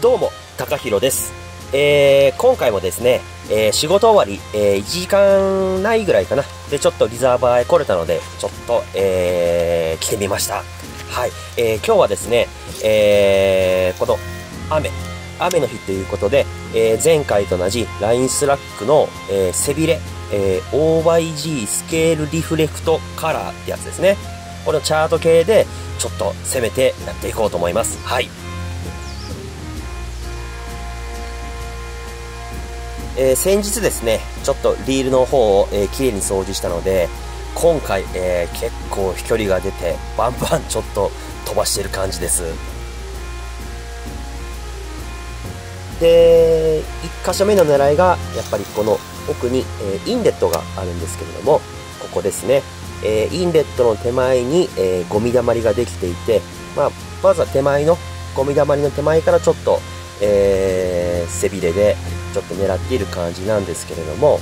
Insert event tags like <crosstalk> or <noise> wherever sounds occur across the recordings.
どうも、高弘です。えー、今回もですね、えー仕事終わり、えー1時間ないぐらいかな。で、ちょっとリザーバーへ来れたので、ちょっと、えー来てみました。はい。えー今日はですね、えーこの雨、雨の日ということで、えー前回と同じ LINE スラックの、えー背びれ、えー OYG スケールリフレクトカラーってやつですね。このチャート系で、ちょっと攻めてやっていこうと思います。はい。えー先日ですね、ちょっとリールの方を、えー、きれいに掃除したので、今回、えー結構飛距離が出て、バンバンちょっと飛ばしてる感じです。で、1箇所目の狙いが、やっぱりこの奥に、えーインレットがあるんですけれども、ここですね。えーインレットの手前に、えーゴミ溜まりができていて、まあ、まずは手前の、ゴミ溜まりの手前からちょっと、えー背びれで、ちょっと狙っている感じなんですけれども、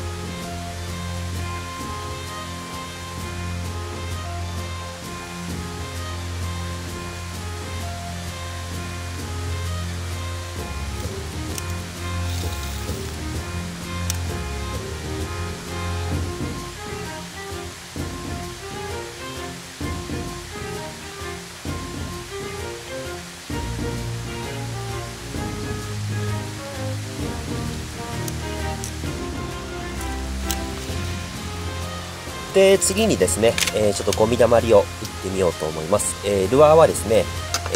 で、次にですね、えーちょっとゴミ溜まりを打ってみようと思います。えールアーはですね、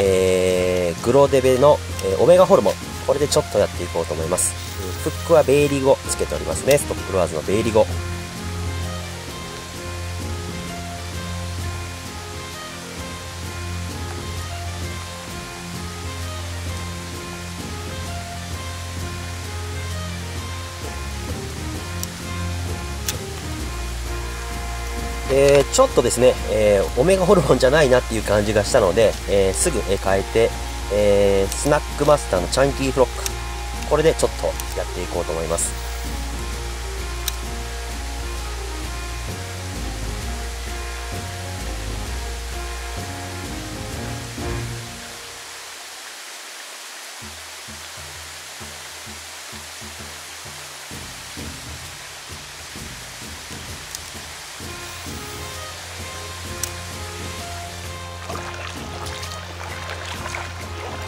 えーグロデベの、えオメガホルモン、これでちょっとやっていこうと思います。フックはベイリゴつけておりますね。ストップルアーズのベイリゴ。えーちょっとですね、えーオメガホルモンじゃないなっていう感じがしたので、えーすぐ変えて、えスナックマスターのチャンキーフロック、これでちょっとやっていこうと思います。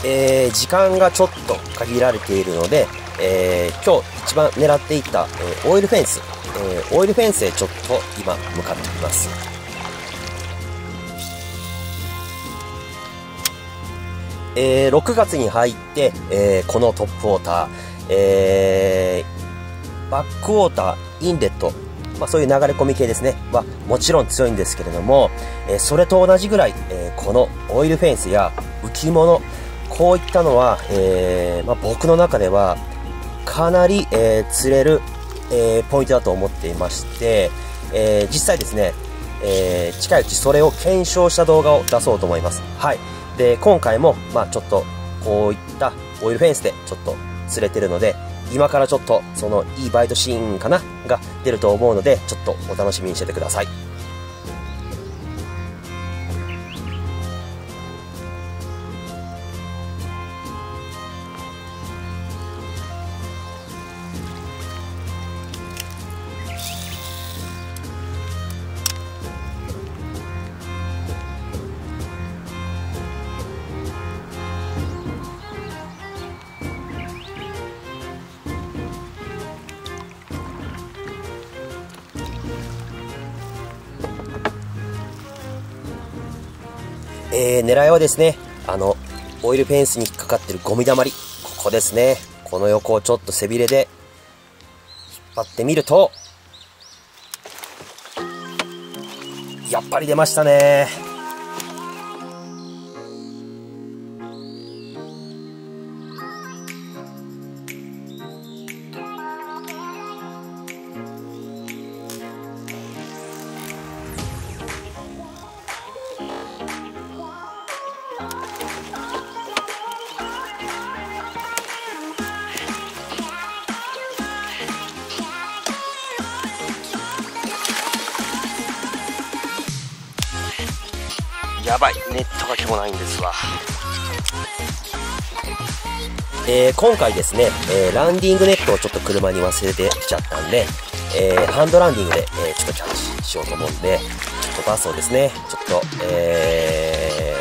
えー時間がちょっと限られているので、えー今日一番狙っていた、えーオイルフェンス、えーオイルフェンスへちょっと今向かっています。えー6月に入って、えーこのトップウォーター、えーバックウォーター、インレット、まあ、そういう流れ込み系ですね、はもちろん強いんですけれども、えーそれと同じぐらい、えーこのオイルフェンスや浮き物、こういったのは、えーまあ、僕の中ではかなり、えー釣れる、えーポイントだと思っていまして、え実際ですね、え近いうちそれを検証した動画を出そうと思います。はい。で、今回も、まあちょっと、こういったオイルフェンスでちょっと釣れてるので、今からちょっと、その、いいバイトシーンかなが出ると思うので、ちょっとお楽しみにしててください。えー、狙いはですね、あの、オイルフェンスに引っかかってるゴミ溜まり、ここですね。この横をちょっと背びれで引っ張ってみると、やっぱり出ましたね。やばいネットが今日ないんですわえー、今回ですね、えー、ランディングネットをちょっと車に忘れてきちゃったんで、えー、ハンドランディングで、えちょっとキャッチしようと思うんで、ちょっとバスをですね、ちょっと、え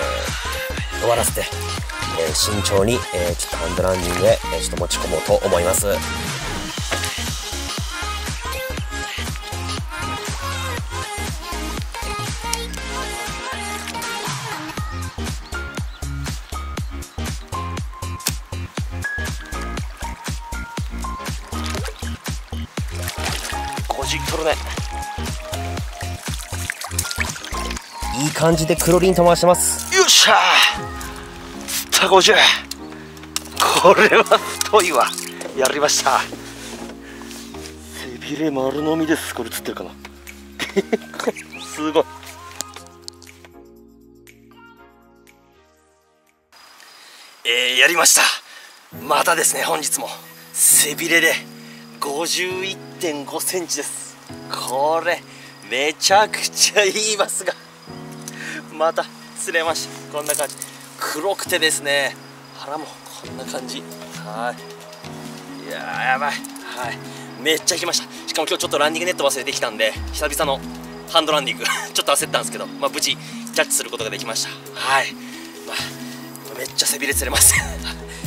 ー、終わらせて、え慎重に、えちょっとハンドランディングで、えちょっと持ち込もうと思います。50トルね。いい感じでクロリン飛ばしてます。よっしゃー。釣った50これは太いわ。やりました。背びれ丸のみです。これ釣ってるかな。<laughs> すごい。えー、やりました。またですね本日も。背びれで51.5センチです。これめちゃくちゃいいマスがまた釣れました。こんな感じ。黒くてですね腹もこんな感じ。はい。いややばい。はい。めっちゃ引きました。しかも今日ちょっとランディングネット忘れてきたんで久々のハンドランディング。<laughs> ちょっと焦ったんですけど、まあ、無事キャッチすることができました。はい、まあ、めっちゃ背びれ釣れます。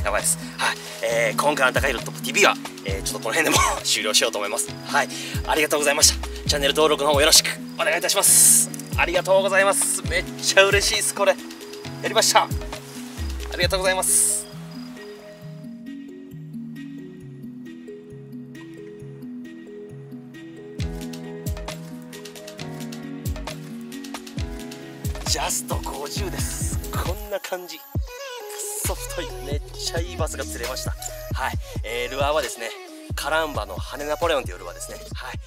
やばいです。はい。えー、今回の高弘トップ TV は、えー、ちょっとこの辺でも <laughs> 終了しようと思います。はい。ありがとうございました。チャンネル登録の方よろしくお願いいたします。ありがとうございます。めっちゃ嬉しいです、これ。やりました。ありがとうございます。ジャスト50です。こんな感じ。そ太いめっちゃいいバスが釣れました。はい、えー、ルアーはですねカランバの羽ナポレオンというルアーですね。はい。